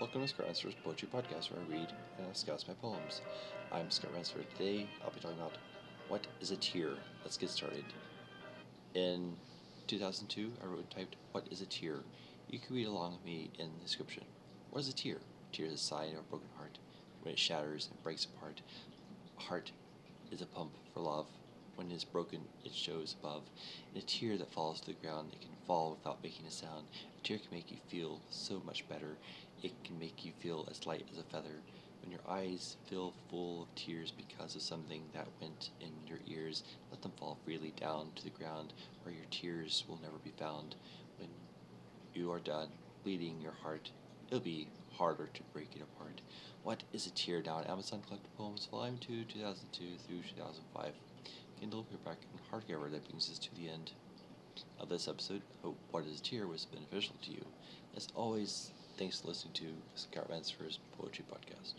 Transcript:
Welcome to Scott Ransopher's Poetry Podcast, where I read uh, and discuss my poems. I'm Scott Ransopher. Today, I'll be talking about what is a tear. Let's get started. In 2002, I wrote and typed, What is a tear? You can read along with me in the description. What is a tear? A tear is a sign of a broken heart. When it shatters and breaks apart, a heart is a pump for love. When it is broken, it shows above. In a tear that falls to the ground, it can fall without making a sound. A tear can make you feel so much better. It can make you feel as light as a feather. When your eyes fill full of tears because of something that went in your ears, let them fall freely down to the ground where your tears will never be found. When you are done bleeding your heart, it'll be harder to break it apart. What is a tear down? Amazon Collected Poems, Volume 2, 2002 through 2005. Kindle paperback and hardcover that brings us to the end of this episode. Hope What is here was beneficial to you. As always, thanks for listening to Scott Ransopher's Poetry Podcast.